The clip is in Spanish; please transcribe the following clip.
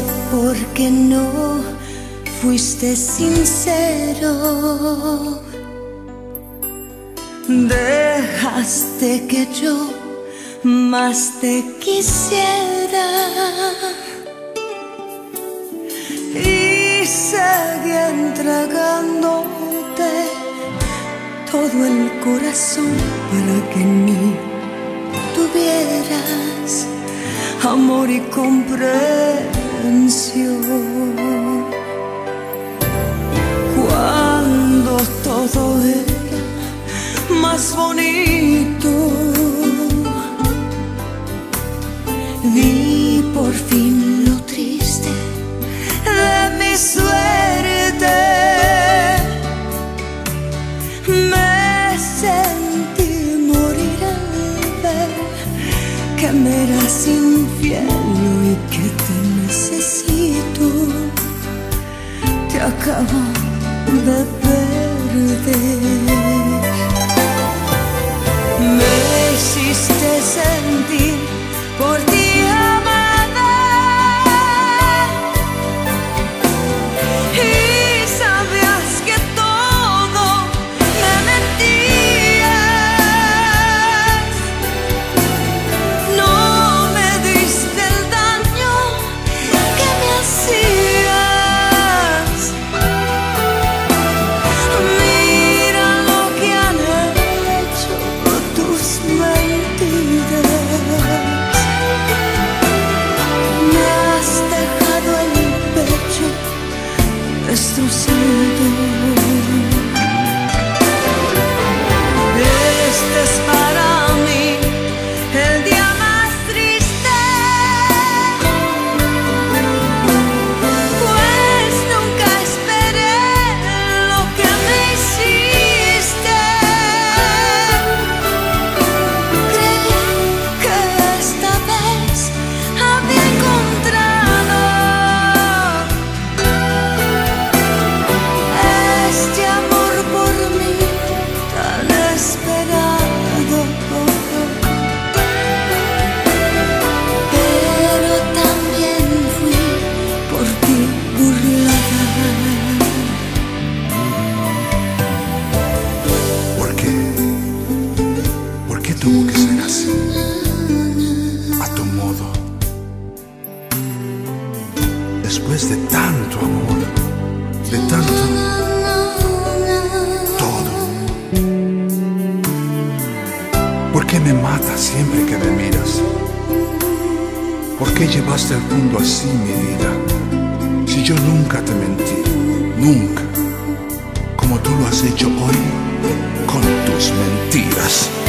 conmigo fuiste sincero. Dejaste que yo más te quisiera. Y seguí entregándote todo el corazón para que en mí tuvieras amor y Cuando todo era más bonito, vi por fin lo triste de mi suerte. Me sentí morir al ver que me eras infiel te acabo de A tu modo. Después de tanto amor, de tanto todo. ¿Por qué me matas siempre que me miras? ¿Por qué llevaste al mundo así mi vida? Si yo nunca te mentí, nunca, como tú lo has hecho hoy con tus mentiras.